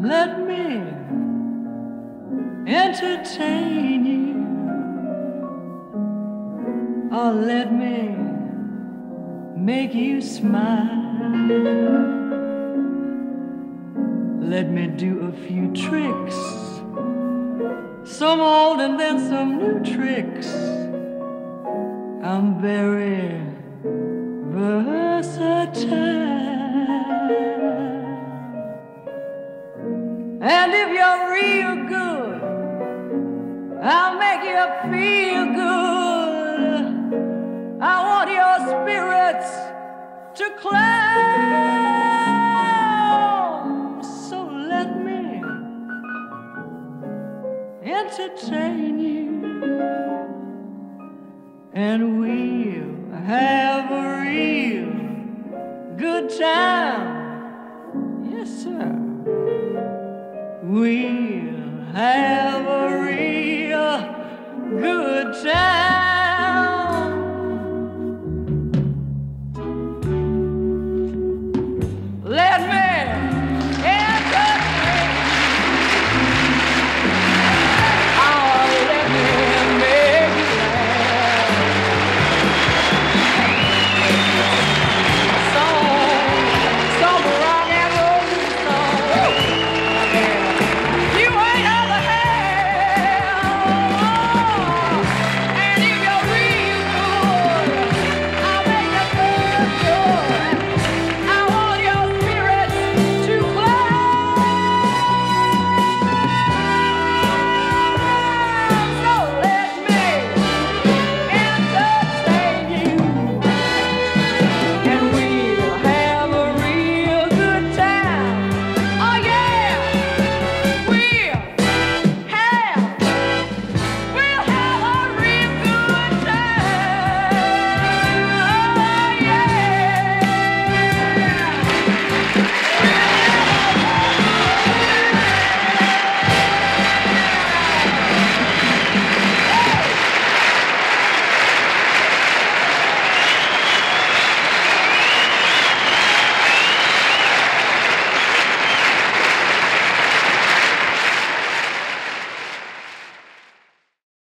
Let me entertain you. Oh, let me make you smile. Let me do a few tricks, some old and then some new tricks. I'm very versatile. And if you're real good, I'll make you feel good. I want your spirits to climb. So let me entertain you. And we'll have a real good time. Yes, sir. We'll have